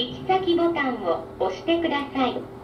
行き先ボタンを押してください。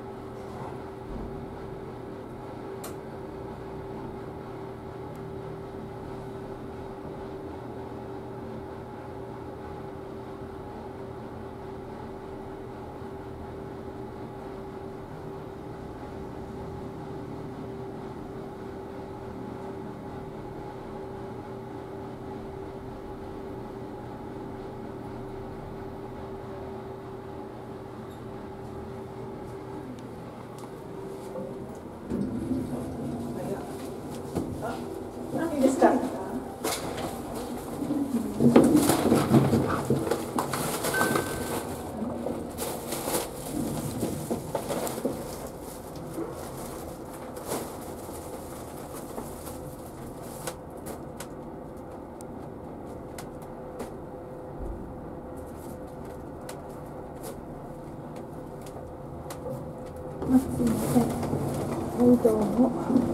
あすいません。はい、どうも。